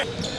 Hey!